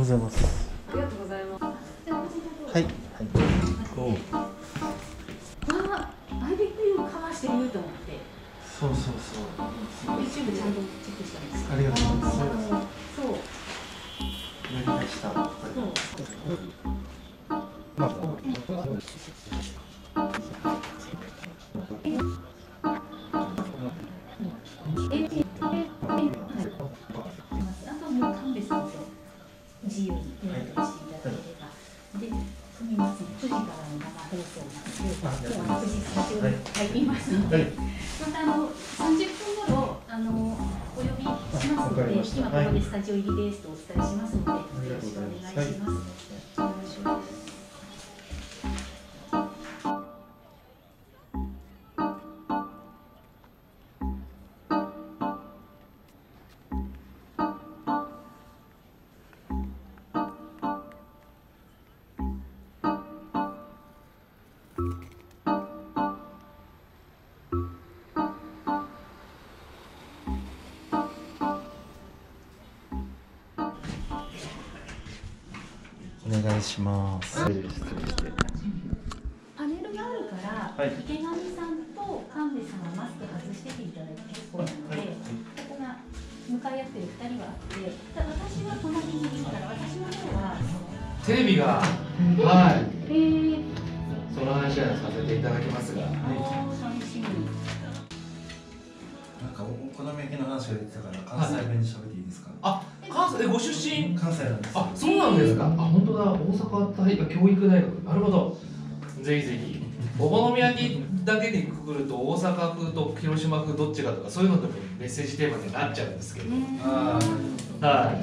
ございます。ありがとうございます。はい。はい。おわあアイベックをかわしてると思って。そうそうそう。YouTube ちゃんとチェックしたんですありがとうございますそうりますので、またあの30分頃あのお呼びしますので、今ここでスタジオ入りですとお伝えしますので、よろしくお願いします。いします。失礼してパネルがあるから、はい。池上さんと神戸さんはマスク外してていただいて結構なので、ここが向かい合ってる2人はあって、ただ私は隣にいるから、私の方はそテレビが、の、はい、えー、その話はさせていただきますが、あの楽しみ。なんかお好み焼きの話が出てたから関西弁で喋っていいですか、あ、関西、え、ご出身？関西なんですあ、そうなんですか。あ、本当だ、大阪大学教育大学、なるほど。ぜひぜひ。お好み焼きだけでくくると、大阪風と広島風どっちかとか、そういうのでもメッセージテーマになっちゃうんですけど。あはい。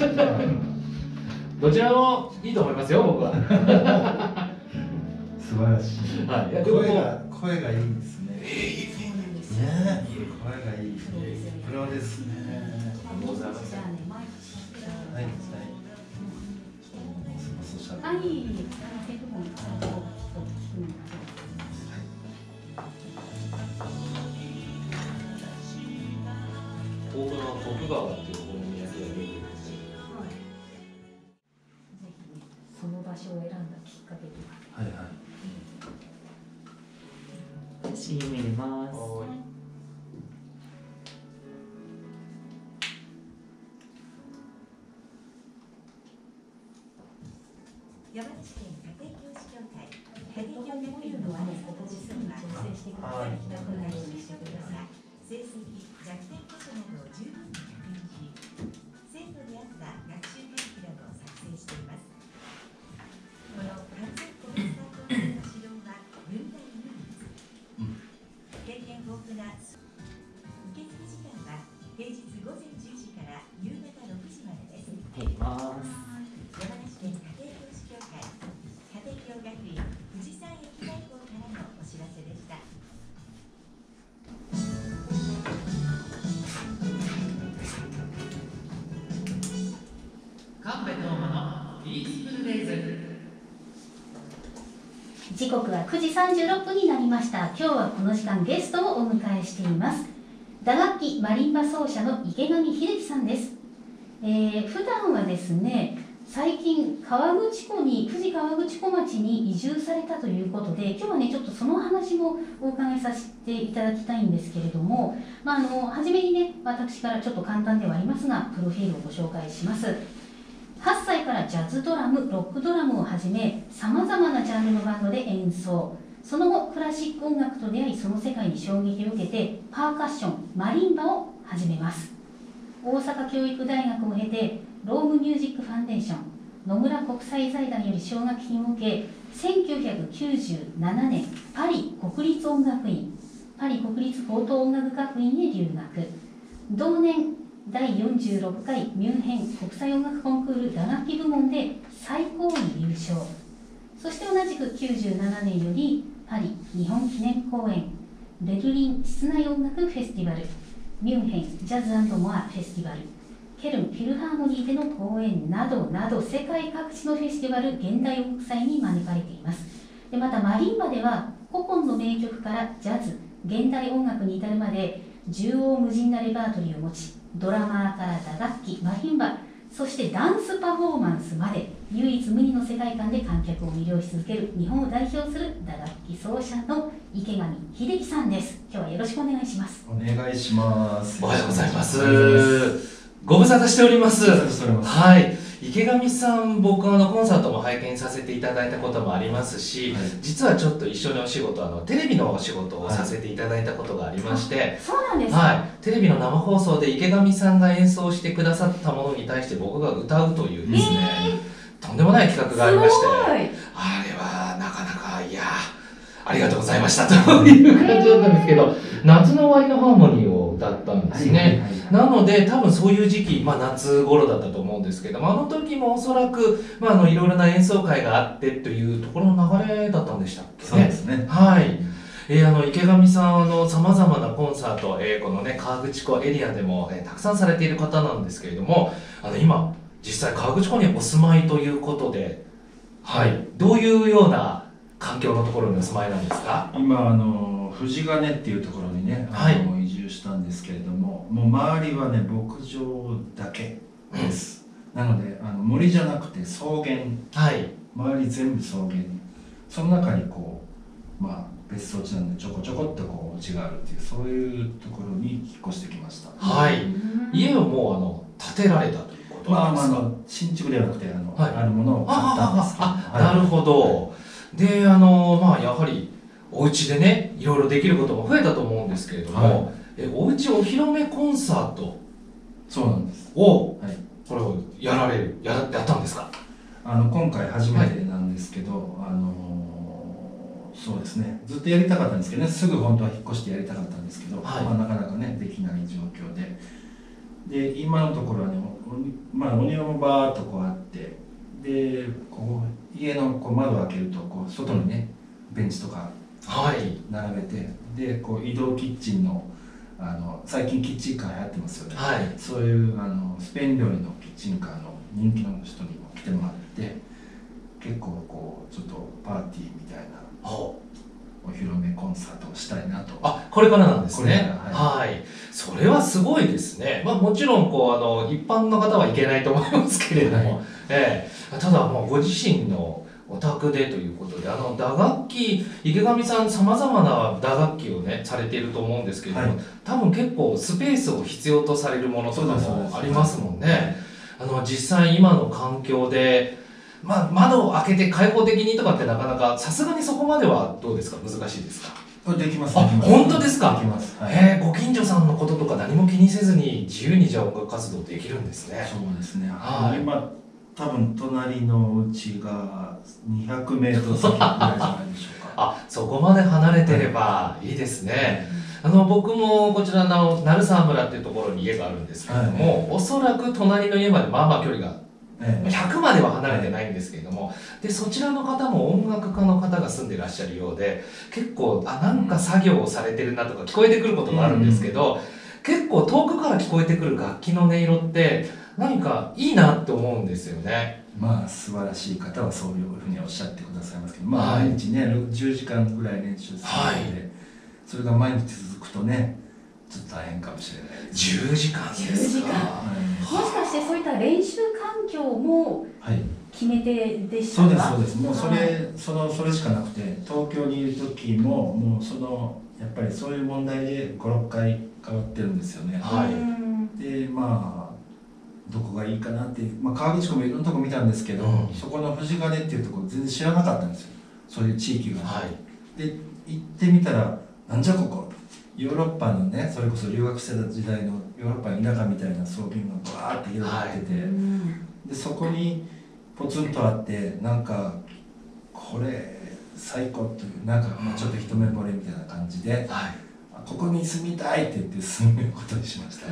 どちらもいいと思いますよ、僕は。あ 素晴らしいはい、い声が声がいいですねそうなんですよ。ね声がいいプロですねあもう少しじゃあね、マ大戸の徳川ってい。はい。ぜひね、その場所を選んだきっかけとか。はいはい写真入れます。山梨県家庭教師協会家庭教学院のある形するは調整してください。なくなるようにしてください。成績弱点時刻は9時36分になりました。今日はこの時間ゲストをお迎えしています。打楽器マリンバ奏者の池上秀樹さんです、えー、普段はですね最近川口湖に富士河口湖町に移住されたということで今日はねちょっとその話もお伺いさせていただきたいんですけれども、まあ、あの初めにね私からちょっと簡単ではありますがプロフィールをご紹介します。8歳からジャズドラムロックドラムをはじめさまざまなジャンルのバンドで演奏。その後クラシック音楽と出会いその世界に衝撃を受けてパーカッションマリンバを始めます。大阪教育大学を経てロームミュージックファンデーション野村国際財団より奨学金を受け1997年パリ国立音楽院パリ国立高等音楽学院へ留学。同年第46回ミュンヘン国際音楽コンクール打楽器部門で最高位優勝そして同じく97年よりパリ日本記念公演ベルリン室内音楽フェスティバルミュンヘンジャズモアフェスティバルケルンフィルハーモニーでの公演などなど世界各地のフェスティバル現代音楽祭に招かれています。でまたマリンバでは古今の名曲からジャズ現代音楽に至るまで縦横無尽なレパートリーを持ちドラマーから打楽器マリンバそしてダンスパフォーマンスまで唯一無二の世界観で観客を魅了し続ける日本を代表する打楽器奏者の池上秀樹さんです。今日はよろしくお願いします。お願いします。おはようございます。おはようございます。ご無沙汰しております。ご無沙汰しております。はい池上さん僕あのコンサートも拝見させていただいたこともありますし、はい。実はちょっと一緒にお仕事あのテレビのお仕事をさせていただいたことがありまして、そうなんですか、はい、テレビの生放送で池上さんが演奏してくださったものに対して僕が歌うというですね、とんでもない企画がありましてあれはなかなかいやありがとうございましたという感じだったんですけど夏の終わりのハーモニーを歌ったんですね、なので多分そういう時期、まあ、夏頃だったと思うんですけどもあの時もおそらく、まあ、あのいろいろな演奏会があってというところの流れだったんでしたっけね。そうですね。はい。えーあの池上さんあのさまざまなコンサート、えーこのね河口湖エリアでも、えーたくさんされている方なんですけれどもあの今実際河口湖にお住まいということで、はい、どういうような環境のところにお住まいなんですか？今あの富士金っていうところにねあの、移住したんですけれどももう周りはね牧場だけです、なのであの森じゃなくて草原。はい。周り全部草原。その中にこうまあ別荘地なんでちょこちょこっとこう家があるっていうそういうところに引っ越してきました。はい。うん。家をもうあの建てられたということまあなんですか、まああの新築ではなくてあの、はい。あるものを買ったんですけど。あああなるほど。であのまあやはりお家でねいろいろできることも増えたと思うんですけれども、はえおうちお披露目コンサートそうなんです。を、はい。これをやられるややったんですか？あの今回初めてなんですけど、あのそうですね。ずっとやりたかったんですけどねすぐ本当は引っ越してやりたかったんですけど、はい。まあ、なかなかねできない状況で。で今のところはねおまあ、お庭もバーっとこうあってでこう家のこう窓を開けるとこう外にねベンチとかはい並べてでこう移動キッチンのあの最近キッチンカー流行ってますよね、はい。そういうあのスペイン料理のキッチンカーの人気の人にも来てもらって結構こうちょっとパーティーみたいなお披露目コンサートをしたいなと。あこれからなんですね。は、はい。それはすごいですね。まあもちろんこうあの一般の方はいけないと思いますけれども、はい。ええ。ただもうご自身のお宅でということであの打楽器池上さんさまざまな打楽器をねされていると思うんですけれども、はい。多分結構スペースを必要とされるものとかもありますもんね。あの実際今の環境で、まあ、窓を開けて開放的にとかってなかなかさすがにそこまではどうですか？難しいですか、できます。あできます。本当ですか？できます、はい、ご近所さんのこととか何も気にせずに自由にじゃあ音楽活動できるんですね。そうですね、はい。今多分隣のうちが200メートル先ぐらいじゃないでしょうか。あそこまで離れてればいいですね。あの僕もこちらの鳴沢村っていうところに家があるんですけれども、おそらく隣の家までまあまあ距離がええ。100までは離れてないんですけれどもでそちらの方も音楽家の方が住んでいらっしゃるようで結構あなんか作業をされてるなとか聞こえてくることがあるんですけど、結構遠くから聞こえてくる楽器の音色って何かいいなって思うんですよね。まあ素晴らしい方はそういうふうにおっしゃってくださいますけど、まあはい。毎日ね10時間ぐらい練習するので、はい。それが毎日続くとねちょっと大変かもしれないです、10時間です10時間。か。もしかしてそういった練習環境もはい、決め手でしたそうかですそうです。もうそれ、はい。そのそれしかなくて東京にいる時ももうそのやっぱりそういう問題で56回変わってるんですよね。はい。うん。でまあどこがいいかなって、まあ、川口湖もいろんなとこ見たんですけど、うん。そこの富士金っていうところ全然知らなかったんですよ。そういう地域が、はい。で行ってみたらなんじゃここヨーロッパのねそれこそ留学してた時代のヨーロッパの田舎みたいな草原がバーって広がってて、うん。でそこにポツンとあってなんかこれ最高というなんかまあちょっと一目惚れみたいな感じではい。あここに住みたいって言って住むことにしました、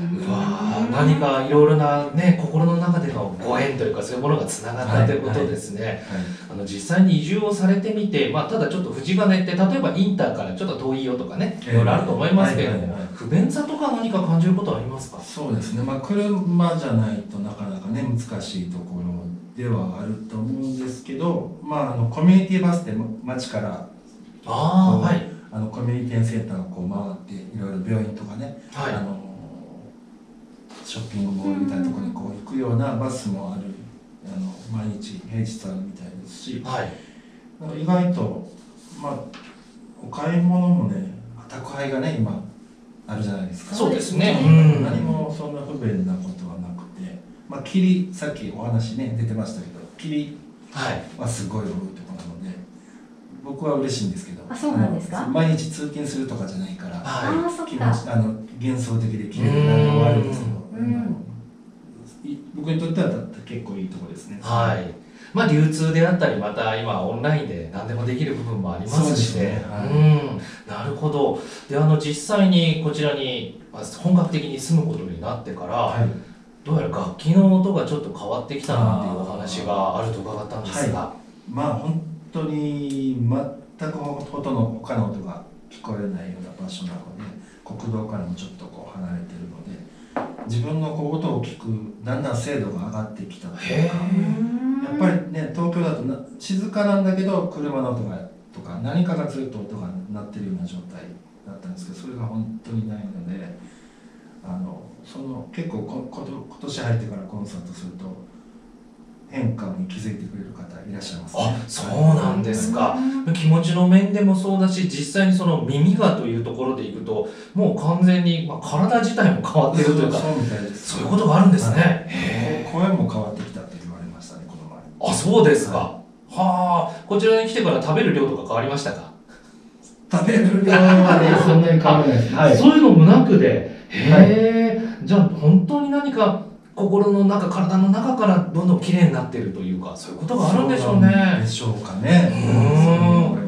何かいろいろなね心の中でのご縁というかそういうものがつながったということですね、はい。あの実際に移住をされてみて、まあ、ただちょっと富士金って例えばインターからちょっと遠いよとかねいえ。えろいろあると思いますけれども、はいはいはい。不便さとか何か感じることはありますか？そうですね。まあ車じゃないとなかなかね難しいところではあると思うんですけどまああのコミュニティバスで町からああはいあのコミュニティセンターをこう回っていろいろ病院とかね、はい。あのショッピングモールみたいなところにこう行くようなバスもあるあの毎日平日あるみたいですしはい。意外とまあお買い物もね宅配がね今あるじゃないですか。そうですね。何もそんな不便なことはなくてまあ霧さっきお話ね出てましたけど霧はすごい多いと僕は嬉しいんですけど。あそうなんですか？毎日通勤するとかじゃないからはああそっ気持かちあの幻想的で綺麗なのはあるん。ですけど、僕にとっては結構いいところですね。いはい。まあ流通であったりまた今オンラインで何でもできる部分もありますしそうですね。はい。うん。なるほど。であの実際にこちらにまあ本格的に住むことになってから、はい。どうやら楽器の音がちょっと変わってきたなっていうお話があると伺ったんですが、まあ本当に全くほとんど他の音が聞こえないような場所なので国道からもちょっとこう離れてるので自分のこう音を聞くだんだん精度が上がってきたというかやっぱりね東京だとな静かなんだけど車の音がとか何かがずっと音が鳴ってるような状態だったんですけどそれが本当にないのであのその結構こ今年入ってからコンサートすると変化に気づいてくれる方いらっしゃいますね。あそうなんですか。気持ちの面でもそうだし実際にその耳がというところでいくともう完全に、まあ、体自体も変わっているというかそうみたいです。そういうことがあるんですね、はい。へ声も変わってきたって言われましたねこの前ーあそうですか、はあこちらに来てから食べる量とか変わりましたか、食べる量はね そんなに変わらないです。はい。そういうのもなくで。へはい。え、じゃあ本当に何か心の中体の中からどんどん綺麗になっているというかそういうことがあるんでしょうそうでしょうかね。うん。そう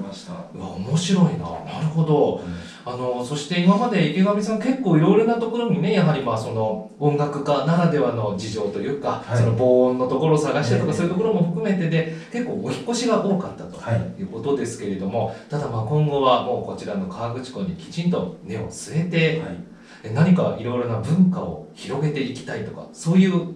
わ面白いな。なるほど。あのそして今まで池上さん結構いろいろなところにねやはりまあその音楽家ならではの事情というか、はい。その防音のところを探してとか、ええ。そういうところも含めてで結構お引っ越しが多かったとはいいうことですけれどもただまあ今後はもうこちらの河口湖にきちんと根を据えてはい。え何かいろいろな文化を広げていきたいとかそういう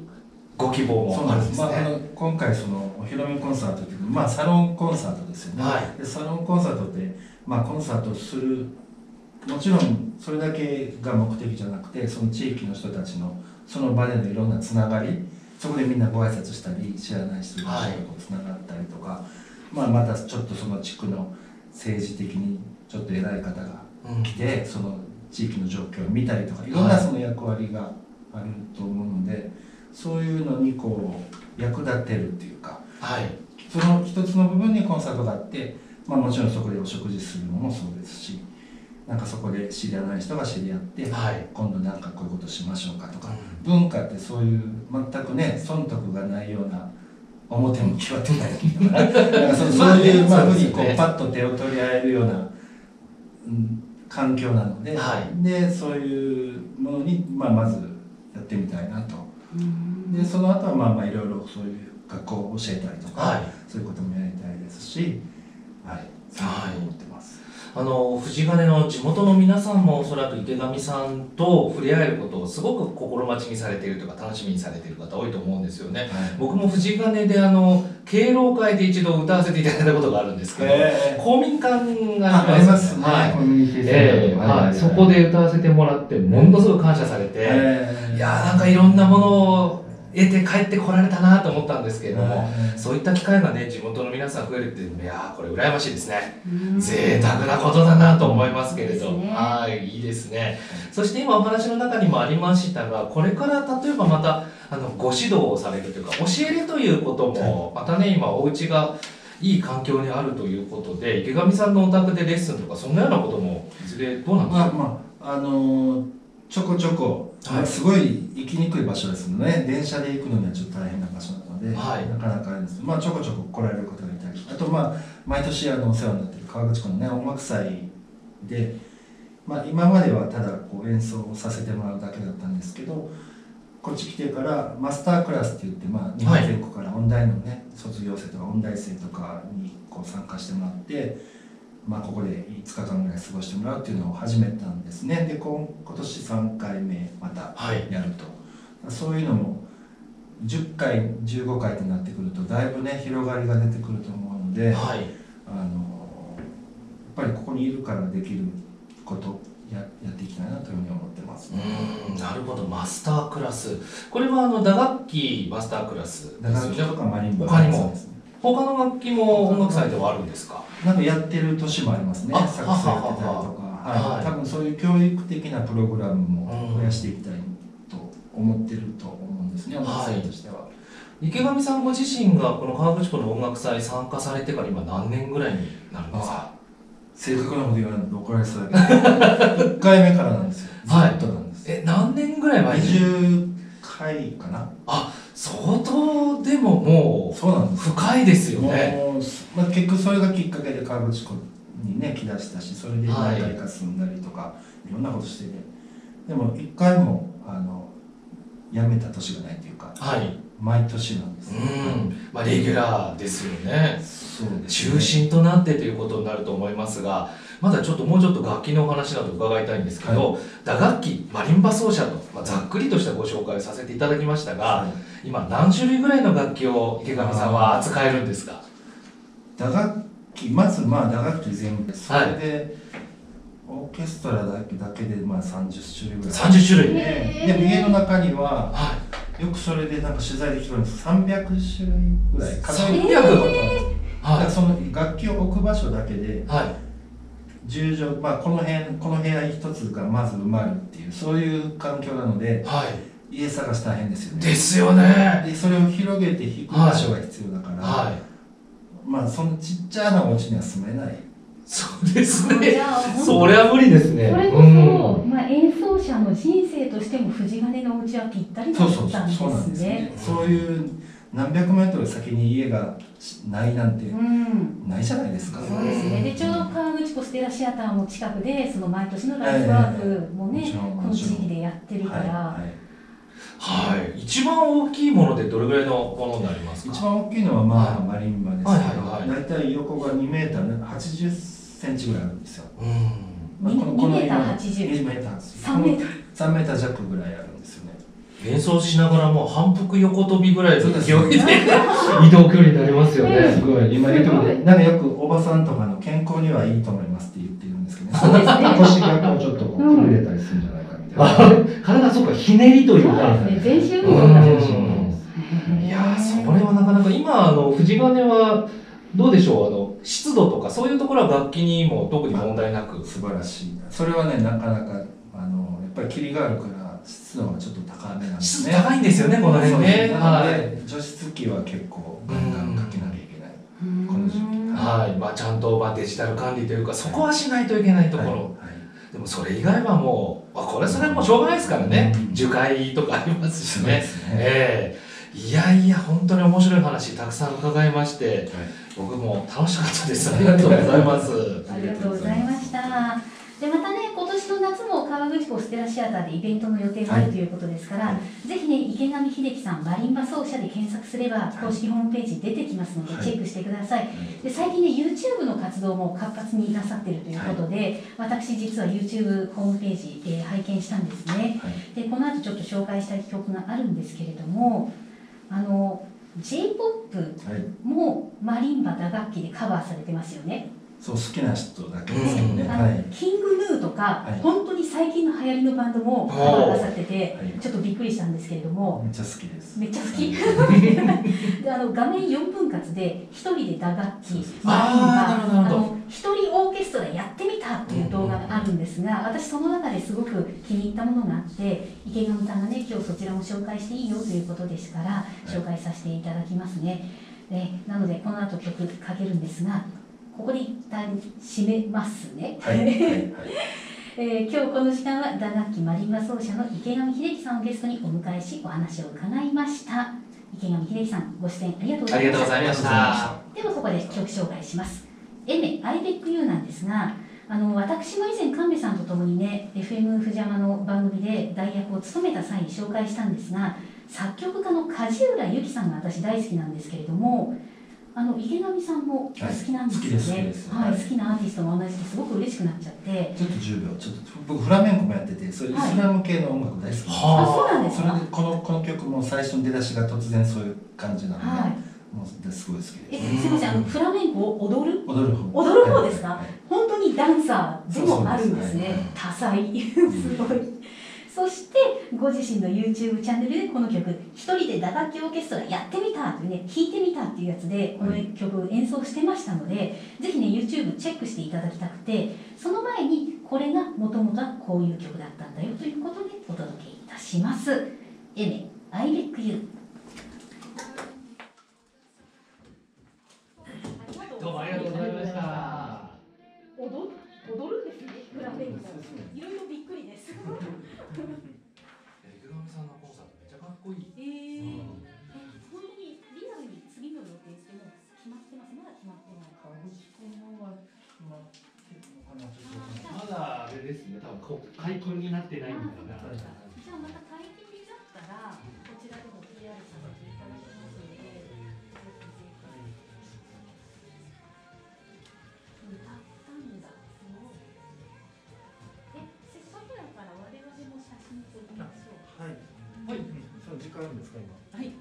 ご希望もあるんですね。まあ、あの今回そのお披露目コンサートというまあサロンコンサートですよね、はい。でサロンコンサートって、まあ、コンサートするもちろんそれだけが目的じゃなくてその地域の人たちのその場でのいろんなつながりそこでみんなご挨拶したり知らない人がはい。つながったりとか、まあ、またちょっとその地区の政治的にちょっと偉い方がうん。来てその地域の状況を見たりとかいろんなその役割があると思うので、そういうのにこう役立てるっていうかはい。その一つの部分にコンサートがあって、まあ、もちろんそこでお食事するのもそうですしなんかそこで知り合わない人が知り合って、はい。今度なんかこういうことしましょうかとか、文化ってそういう全くね損得がないような表向きはってないっていうのかな なんかそそういうふうにこうパッと手を取り合えるような、うん、環境なので、はい。でそういうものに、まあ、まずやってみたいなと。でその後はまあまあいろいろそういう学校を教えたりとか、はい。そういうこともやりたいですし、はい、そういうふうに思ってます。あの藤金の地元の皆さんもおそらく池上さんと触れ合えることをすごく心待ちにされているとか楽しみにされている方多いと思うんですよねはい。僕も藤金であの敬老会で一度歌わせていただいたことがあるんですけど、え公民館ーがあありますね、はい。ええとかはい、そこで歌わせてもらってものすごく感謝されて、えーいやーなんかいろんなものを得て帰ってこられたなと思ったんですけれども、えーそういった機会がね地元の皆さん増えるっていやーこれ羨ましいですね。うん。贅沢なことだなと思いますけれど、そうですね。はいいいですね。そして今お話の中にもありましたがこれから例えばまたあのご指導をされるというか教えるということもまたね今お家がいい環境にあるということで池上さんのお宅でレッスンとかそんなようなこともいずれどうなんですか、まあまああのーちょこちょこ、はい。すごい行きにくい場所ですので、ね、電車で行くのにはちょっと大変な場所なので、はい。なかなかあれです。まあちょこちょこ来られる方がいたりあとまあ毎年あのお世話になっている川口湖のね音楽祭で、まあ、今まではただこう演奏をさせてもらうだけだったんですけどこっち来てからマスタークラスって言って、まあ、日本全国から音大のね、卒業生とか音大生とかにこう参加してもらって。まあ、ここで5日間ぐらい過ごしてもらうっていうのを始めたんですね。で今今年3回目またはい。やると。そういうのも10回15回となってくるとだいぶね広がりが出てくると思うのではい。あのやっぱりここにいるからできることややっていきたいなというふうに思ってます、うんなるほど。マスタークラス。これはあの打楽器マスタークラス打楽器とかマリンバ他にもね他の楽器も音楽祭ではあるんですか？なんかやってる年もありますね。あサックスやってたりとか。ははい。い、多分そういう教育的なプログラムも増やしていきたいと思ってると思うんですね、音楽祭としては。池上さんご自身がこの河口湖の音楽祭参加されてから今何年ぐらいになるんですか？正確なこと言わないと怒られそうだけど1回目からなんですよ。ずはいっとなんです、え何年ぐらい前に？20回かな相当でももそうなんですう深いですよね。まあ、結局それがきっかけで河口湖にね来だしたしそれで何回か住んだりとか、い、ろんなことしてて。でも1回もあの辞めた年がないというか。はい毎年なんですよ。うん。まあレギュラーですよね。そうです中心となってということになると思いますがまだちょっともうちょっと楽器のお話など伺いたいんですけど、打楽器マリンバ奏者と、まあ、ざっくりとしたご紹介をさせていただきましたが、はい。今何種類ぐらいの楽器を池上さんは扱えるんですか？打楽器まずまあ打楽器全部それで、オーケストラだけだけでまあ30種類ぐらい。30種類。ででも家の中にははいよくそれでなんか取材できるんです。300種類ぐらい数え300たことない。だかはらその楽器を置く場所だけでいはい。10畳、まあ、この辺この部屋一つがまず埋まるっていうそういう環境なのではい。家探し大変ですよね。ですよね。でそれを広げて引く場所が必要だから、はい。まあそのちっちゃなお家には住めないそうですじねそれは無理ですね。これこそ、まあ、演奏者の人生としても藤金のお家はぴったりだそうそうったんそうそうなんでねですすね。そういう何百メートル先に家がないなんてうん。ないじゃないですか。そうですね。でちょうど川口湖ステラシアターも近くで、その毎年のライフワークもね、もちろん。この地域でやってるから、はいはい。はい。一番大きいものでどれぐらいのものになりますか？一番大きいのはまあ、マリンバですけど、はいはいはい。大体横が2メーター80センチぐらいあるんですよ。うん。まあに2このこのメーター今80 2メーター80 3メートル。3メーター弱ぐらいあるんですよね。演奏しながらもう反復横跳びぐらいの勢いで。移動距離になりますよね。す。ごい。今言うとこすごでなんかよくおばさんとかの健康にはいいと思いますって言ってるんですけどね。そうですね。腰がこうちょっとこううん震えたりするんじゃないかみたいな。体そうかひねりというそうかですね。全身運動。いやーそれはなかなか。今あの藤金はどうでしょう？あの湿度とかそういうところは楽器にも特に問題なく素晴らしい。それはねなかなかあのやっぱり霧があるから湿度がちょっと高めなんですね。湿度高いんですよねこの辺ね。なので、はい除湿機は結構ガンガンかけなきゃいけない、うんこの時期。はい。まあ、ちゃんとまあデジタル管理というかそこはしないといけないところ、はい。はいでもそれ以外はもうあこれそれもうしょうがないですからね、うん。樹海とかありますしね。ね、ええいやいや本当に面白い話たくさん伺いまして僕も楽しかったです。ありがとうございます。ありがとうございました。でまたね今年の夏も川口湖ステラシアターでイベントの予定があるということですから、はぜひね池上秀樹さんマリンバ奏者で検索すれば公式ホームページ出てきますのではい。チェックしてください。で最近ね YouTube の活動も活発になさっているということで、私実は YouTube ホームページ、えー拝見したんですね。はい。でこの後ちょっと紹介したい曲があるんですけれどもあの J−POP はい。もマリンバ打楽器でカバーされてますよね。そう好きな人だけですけどね、はい。キングヌーとか、はい。本当に最近の流行りのバンドもカバーなさってて、はい。ちょっとびっくりしたんですけれども、めっちゃ好きです。めっちゃ好き。であの画面4分割で一人で打楽器、マリンあーなるほどなるほど。バあの一人オーケストラやってみたっていう動画があるんですが、私その中ですごく気に入ったものがあって、池上さんがね今日そちらも紹介していいよということですから紹介させていただきますね。でなのでこの後曲かけるんですが、ここで一旦締めますね。はいはいはい。えー今日この時間は打楽器マリンバ奏者の池上秀樹さんをゲストにお迎えしお話を伺いました。池上秀樹さんご出演ありがとうございました。ありがとうございました。ではここで曲紹介しますエメ IBECU なんですがあの私も以前神戸さんと共にね FM 藤山の番組で代役を務めた際に紹介したんですが作曲家の梶浦由紀さんが私大好きなんですけれどもあの池上さんもお好きなんですよね、はい好きです好きです。はい、はい。好きなアーティストも同じです。ごく嬉しくなっちゃって。ちょっと10秒ちょっと僕フラメンコもやっててそういうイスラム系の音楽大好きはあそうなんですそれかでこのこの曲も最初の出だしが突然そういう感じなので、はいもうすごい好きえですすみませんあのフラメンコを踊る？踊る方。踊る方ですか？はいはい本当ににダンサーでもあるんですね。多彩 すごい。そしてご自身の YouTube チャンネルでこの曲「一人で打楽器オーケストラやってみた」というね弾いてみたっていうやつでこの曲演奏してましたので、ぜひね YouTube チェックしていただきたくてその前にこれがもともとはこういう曲だったんだよということでお届けいたします「エメ I like you」ですね多分こう解禁になってないみたいな。はいじゃあまた解禁になったらこちらでも PR させていただきますので歌ったんだ。すごいえせっかくだから我々も写真撮りましょうはい、はい、その時間あるんですか今？はい